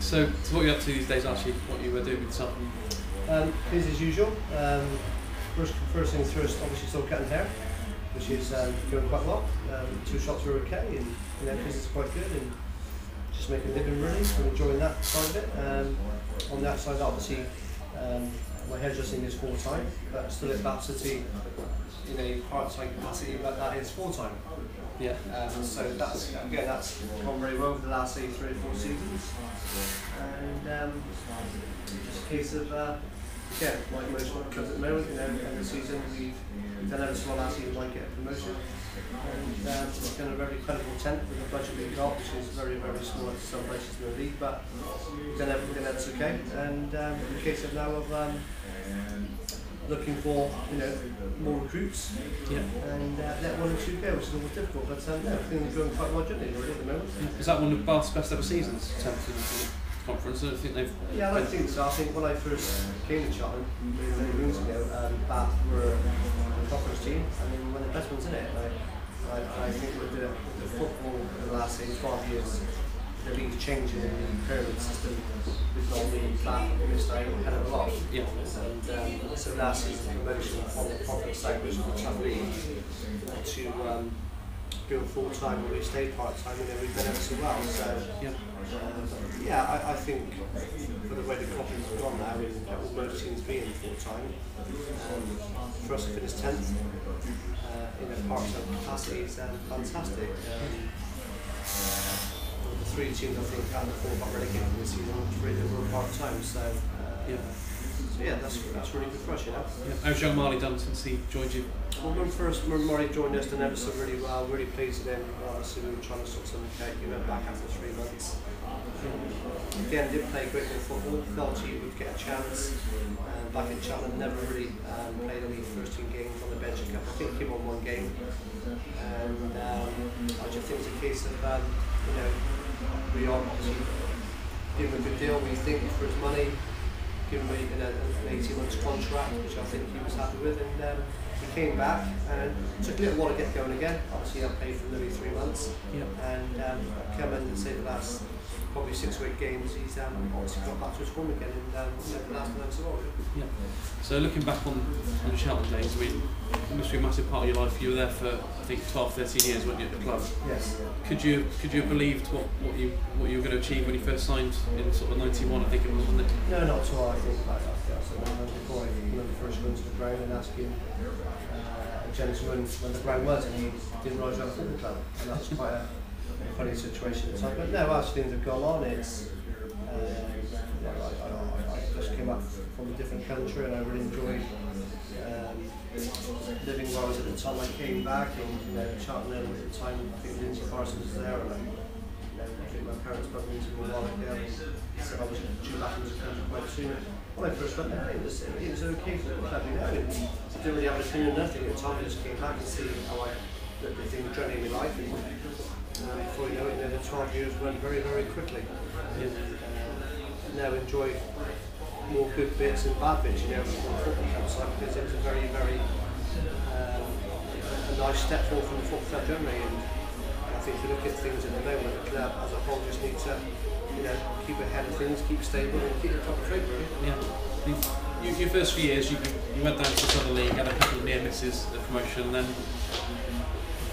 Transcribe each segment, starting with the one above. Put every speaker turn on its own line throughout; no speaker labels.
So, so what are you up to these days, actually? What you were doing with yourself?
Um, busy as usual. Um, first, first things first, obviously still cutting hair, which is um, going quite well. Um, two shots were okay, and you know, business is quite good, and just making a living really. So enjoying that side of it. Um, on that side, obviously, um, my hairdressing is full time, but still at Bath City in a part time capacity, but that is full time.
Yeah.
Um, so that's again that's gone very well over the last say three or four seasons, and um, just a case of uh, yeah, like most clubs at the moment, you know, the season we've done ever so well last season, might get a promotion, and um, it's been a very credible tenth with the budget we've got, which is very very small to some places in the league, but we've done everything that's okay, and um, in the case of now of um, looking for you know more recruits
Yeah.
and uh, let one or two go, which is always difficult. But um, no, everything's going quite well, generally, really, at the moment.
Is that one of Bath's best ever seasons? The conference. I think they've.
Yeah, I think so. I think when I first came to Cheltenham many, moons ago, um, Bath were a conference team. I mean, one of the best ones in it. Like, I, I think with the, with the football in the last say, 12 years, the league's changing in the pyramid system. With normally Bath missed out hell of a lot.
Yeah.
And um, so last season, promotion from the conference side was the tough league to um, go full time or we stayed part time, and then we've done ever so well. So
Yeah.
um, yeah, I, I think for the way the has gone now, in all most teams being full time, um, for us to finish tenth uh, in a part time capacity is um, fantastic. Um, the three teams I think the four got relegated this season, three that were part time. So uh,
Yeah.
so yeah, that's that's really good for us, you know.
yeah. How's young Marley done since he joined you?
Well, when first when Murray joined us, done ever so really well. Really pleased with him. Obviously, we were trying to sort something out. He went back after three months. Again, didn't play great in football. Felt he would get a chance. Um, back in Cheltenham, never really um, played any first team games on the bench. I think he came on one game. And um, I just think it's a case of um, you know we are obviously give him a good deal. We think for his money me you know, an 18 months contract, which I think he was happy with, and um, he came back and it took a little while to get going again. Obviously, I played for nearly three months,
Yeah.
and um, come in and say the last probably six or eight games, he's um, obviously got back to his form again, and um, the last months of all.
Yeah. So looking back on, on Cheltenham days, I mean, it must be a massive part of your life. You were there for I think 12, 13 years, weren't you, at the club?
Yes.
Could you could you have believed what, what you what you were going to achieve when you first signed in sort of '91? I think it was, wasn't it?
No, not at all. I think. I I remember before I remember first going to the ground and asking uh, a gentleman when the ground was, and he didn't realise I was at the club, and that was quite a funny situation at the time. But no, as things have gone on, it's uh, I, I, I just came up from a different country, and I really enjoyed. Um, living where I was at the time I came back and you know Cheltenham at the time I think Lindsay Parsons was there and I, I think my parents brought me to a while ago So I was due back into the country quite soon. When I first went there it was, it was okay for the club, you know, I didn't really have an opinion on nothing at the time, I just came back and see how I at things journey in my life and uh, before you know it, the 12 years went very, very quickly. Uh, now enjoy more good bits and bad bits, you know, football club side because it was a very, very um, a nice step forward from the football club generally. And I think if you look at things at the moment, the club as a whole just need to, you know, keep ahead of things, keep stable, and keep the top of trade really.
Yeah. You, your first few years, you, you went down to the Southern League, had a couple of near misses of promotion, and then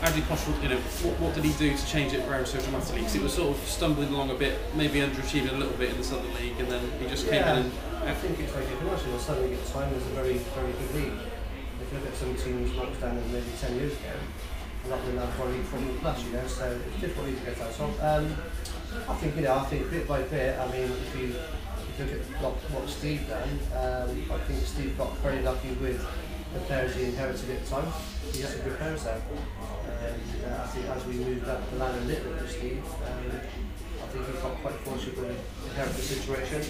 Andy Cotterill, you know, what, what did he do to change it around so dramatically? Because it was sort of stumbling along a bit, maybe underachieving a little bit in the Southern League, and then he just came in and
I think it's very different. Actually, the Southern League at the time was a very, very good league. If you look at some teams like standing maybe 10 years ago, they're not winning that one league from plus, you know, so it's a difficult league to get out of. Um, I think, you know, I think bit by bit, I mean, if you, if you look at what, what Steve done, um, I think Steve got very lucky with the players he inherited at the time. He had some good players there. And uh, I think as we moved up the ladder a little bit Steve, um, I think he got quite fortunate with the inherited situation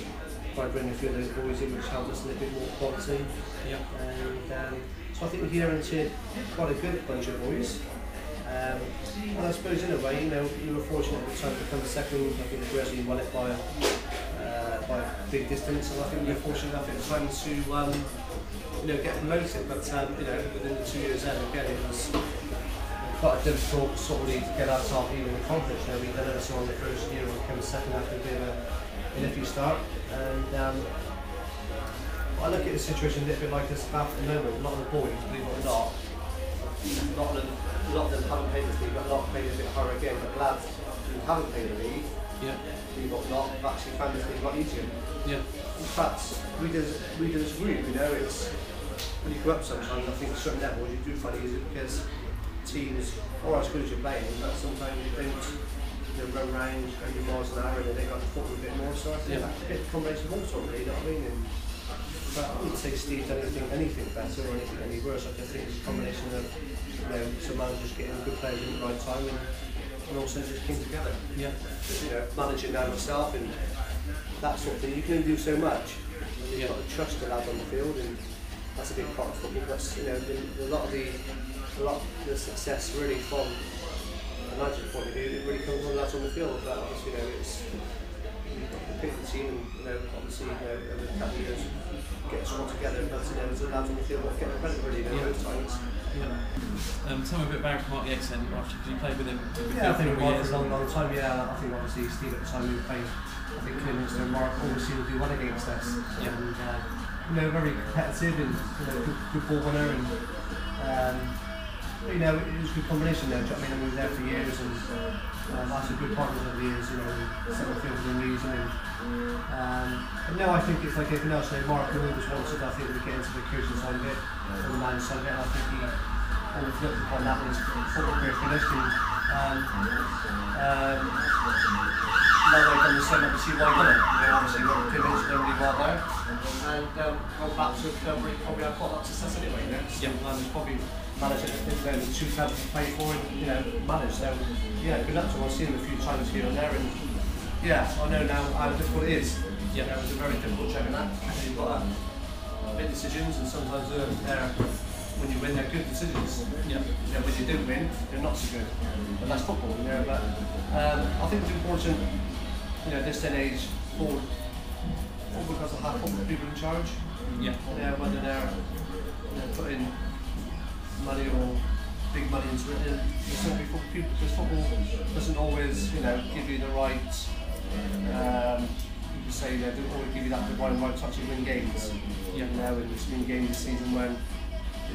by bringing a few of those boys in, which helped us a little bit more quality.
yeah,
And um, so I think we're here into quite a good bunch of boys. Um, and I suppose in a way, you know, we were fortunate at the time to come second. I think Gresley won it by a, uh, by a big distance, and I think we were fortunate enough at the time to um, you know get promoted. But um, you know, within the two years then, again, it was quite a difficult sort of league to get our top even the conference. You know, we done it so on the first year and came second after a bit of a in a if you start. And um, I look at the situation a little bit like this Bath at the moment. A lot of the boys, believe it or not, a lot of them, a lot of them haven't played this league, but a lot played a bit higher again. But lads who haven't played the league,
Yeah.
it or not, actually found this league a lot easier.
Yeah.
In fact, we do, we do this group, you know, it's when you go up sometimes, I think at certain levels you do find it easier because teams are as good as you're playing, but sometimes you don't you know, run around 100 miles an hour and they got the football a bit more. So I think
Yeah.
that's a bit of a combination of all sorts, really, you know what I mean? And, but I wouldn't say Steve done anything, anything better or anything any worse. I just think it's a combination of you know, some managers getting good players in the right time and, and also just came together
Yeah.
you know, managing now myself and that sort of thing. You can only do so much. You've
Yeah.
got to trust the lads on the field, and that's a big part of football. That's you know, the, a lot of the a lot of the success really from a manager's point of view, it really comes from lads on the field. But you know, it's you've pick the team, and you know, obviously, you know, over the couple of years, get a squad together. But you know, there's the on the field that get the credit really. You know,
Yeah.
those times.
Yeah. Um, tell me a bit about Mark Yates then, actually, because you played with him
Yeah, I think Mark
years.
for a long, long time. Yeah, I think obviously Steve at the time we were playing. I think Killington and Mark always seemed to do well against us.
Yeah.
And uh, you know, very competitive and you know, good, good ball winner and um, you know, it was a good combination there. do you know what I mean, I was there for years and um, that's a good partners over the years. You know, centre field and reason and um, and now I think it's like everything else. You know, Mark always wanted. I think we get into the coaching side of it, and the man side of it. And I think he always looked upon that when his football career finished. And, um, um, now they've done the same, obviously, why not? You know, obviously, we're two minutes done really well there. And um, go back to recovery, probably had quite a lot of success anyway, you know.
Yeah.
Um, probably managed it in the two clubs to play for and, you know, manage. So, yeah, good luck to him. I've seen him a few times here and there. And, yeah, I know now how difficult it is.
Yeah.
Know, it's a very difficult check that. You've got to make decisions, and sometimes they're, they're, when you win, they're good decisions.
Yeah.
Know, when you do win, they're not so good. But that's football, you know. But um, I think it's important, you know, this day and age, for football because of football people in charge.
Yeah.
You know, whether they're you know, putting money or big money into it, and it's going to football people because football doesn't always, you know, give you the right. Um, you can say, you know, don't always give you that the right, right touch to win games.
Yeah.
You know, and it's been games this season when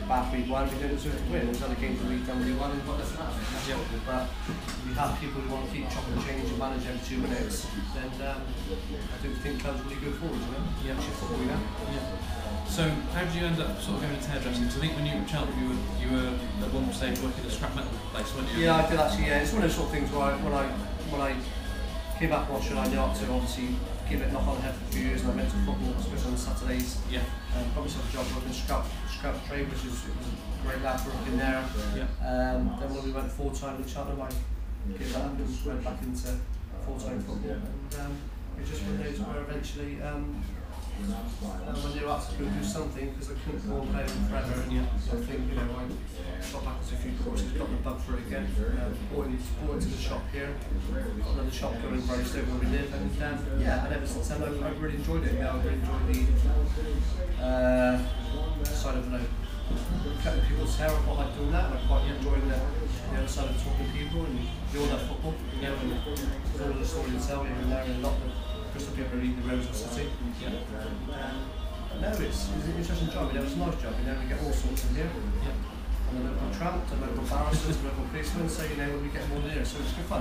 Bath we won, we don't deserve to win. There's other games that we've done really well and less than that. That's
Yeah.
football. But you have people who want to keep chopping and change and manage every two minutes, then um, I don't think clubs really go forward, you know?
Yeah.
Football, you know?
Yeah. So how did you end up sort of going into hairdressing? Because I think when you were at Cheltenham, you were you were at one stage working at a scrap metal place, weren't you?
Yeah, I did actually. Yeah, it's one of those sort of things where I, when I when I came back from Australia, I to obviously give it knock on the head for a few years, and I went to football, especially on Saturdays.
Yeah.
Um, got myself a job working scrap scrap trade, which is it was a great lad working there.
Yeah.
Um, then when we went full time in Cheltenham, I gave that up and went back into full time football. And um, it just one of those where eventually. Um, uh, when you're asked to do something, because I couldn't go on playing forever, and
Yeah.
I think, you know, I got back to a few courses, got the bug for it again, um, bought, bought into the shop here, another shop going in Browstown where we live, and um, yeah, and ever since then I've, I've really enjoyed it. You know, I've really enjoyed the uh, side of, you know, cutting people's hair, I quite like doing that, and I quite enjoy the, the other side of talking to people, and we all love football, you know, and all the story to tell here and there, and a lot of Bristol people read the Rose of City.
Yeah.
No, it's, it's an interesting job. You know, it's a nice job. You know, we get all sorts in here.
Yeah.
And the local tramp, the local barristers, the local policemen. So you know, we get them all here. So it's good fun.